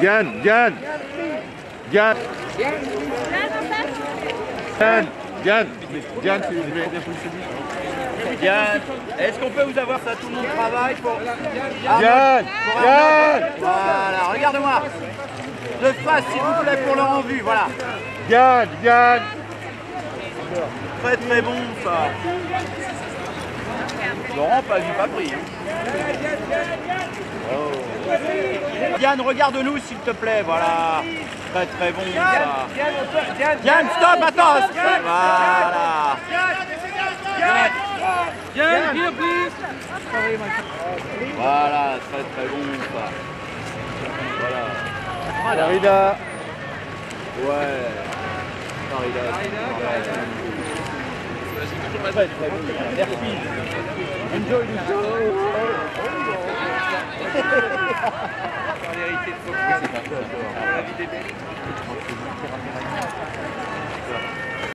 Diane Diane Diane, s'il vous plaît. Diane, est-ce qu'on peut vous avoir ça Tout le monde travaille pour... Diane Diane Voilà, regarde-moi. De face, s'il vous plaît, pour leur en vue, voilà. Diane Diane Très très bon, ça. Laurent, pas vu, pas pris. hein. Oh. Diane, regarde-nous, s'il te plaît, voilà. Très très bon, ça. Diane, stop, attends. Voilà. Voilà, très très bon, ça. Voilà. Farida Ouais. Farida. Très très bon. Merci. Enjoy the show.